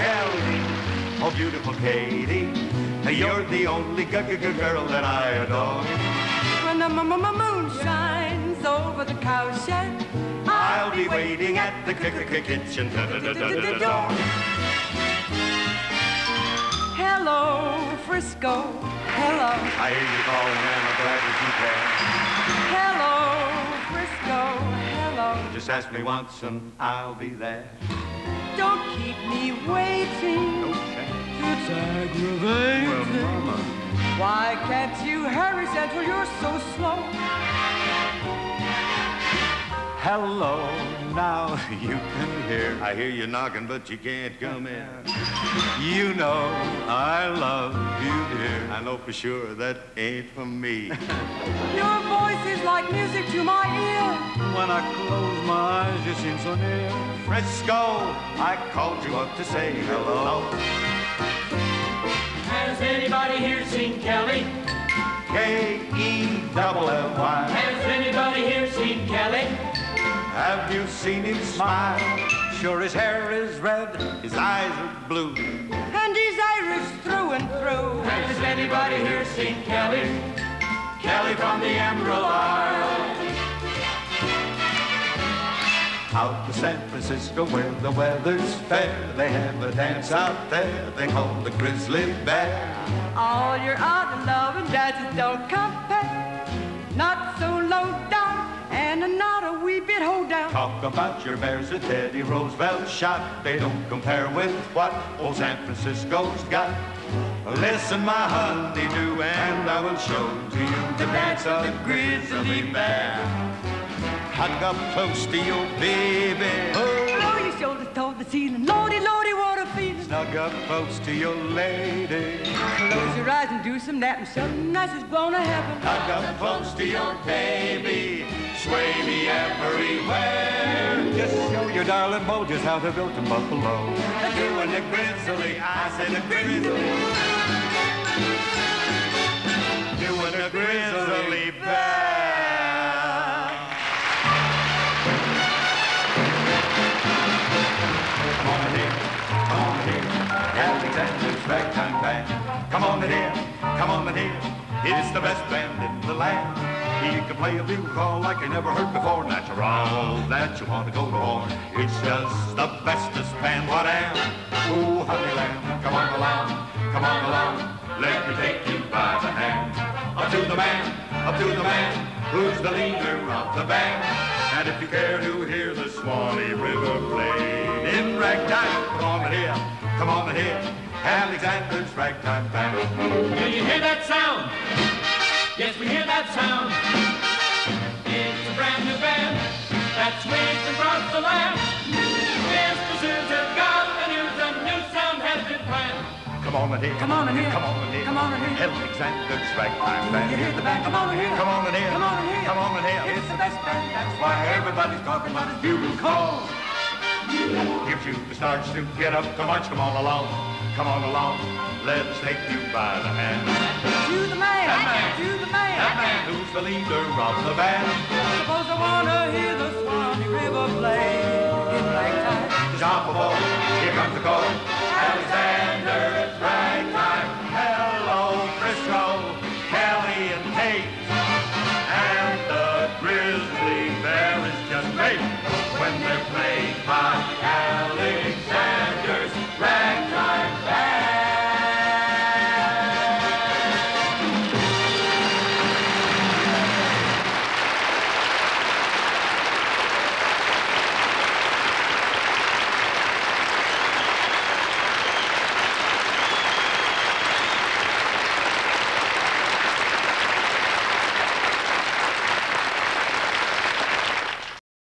Oh, beautiful Katy. You're the only g- g- g- girl that I adore. When the m- m- m- moon shines over the cowshed, I'll be waiting at the k- k- k- kitchen door. Hello, Frisco. Hello. I hear you calling, and I'm glad that you can. Hello, Frisco. Hello. Just ask me once, and I'll be there. Don't keep me waiting. It's aggravating. Well. Why can't you hurry, Central? You're so slow. Hello, now you can hear. I hear you knocking, but you can't come in. You know I love you, dear. I know for sure that ain't for me. Your voice is like music to my ear. When I close my eyes, you seem so near. Frisco, I called you up to say hello. Has anybody here seen Kelly? K-E-double-L-Y. Have you seen him smile? Sure, his hair is red, his eyes are blue. And he's Irish through and through. Has anybody here seen Kelly? Kelly from the Emerald Isle. Out to San Francisco where the weather's fair, they have a dance out there they call the Grizzly Bear. All your other love and dances don't compare. Talk about your bears that Teddy Roosevelt shot. They don't compare with what old San Francisco's got. Listen, my honeydew, and I will show to you the dance of the grizzly bear. Hug up close to your baby. Oh, your shoulders toward the ceiling. Lordy, lordy, what a feeling. snug up close to your lady. Close your eyes and do some napping. Something nice is to heaven. Hug up close to your baby. Your darling beau just how they're built in Buffalo. Doing the grizzly, I said the grizzly. Doing the grizzly bear. Alexander's ragtime band. Come on in here, come on in here. It's the best band in the land. He can play a bugle call like you never heard before. Natural that you want to go to war. It's just the bestest band what am. Oh, honey lamb, come on along, come on along. Let me take you by the hand. Up to the man, up to the man, who's the leader of the band. And if you care to hear the Swanee River played in ragtime, come on here, come on here. Alexander's ragtime band. Do you hear that sound? Yes, we hear that sound. It's a brand new band that swings across the land. Yes, this is a God, and here's a new sound has been planned. Come on in here, Come on in here. come on in here. Come on in here. Alexander's ragtime band. You hear the band? Come on in here. Come on in here. Come on in here. Come on in here. It's the best band. That's Why everybody's talking about his bugle call. Gives you the starch to get up to march. Come on along, Come on along, let's take you by the hand. To the man, that man, to the man, that man who's the leader of the band. Suppose I wanna hear the Swanee River play in ragtime. Jump aboard, here comes the call. Alexander's ragtime. Hello, Frisco, Kelly and Kate.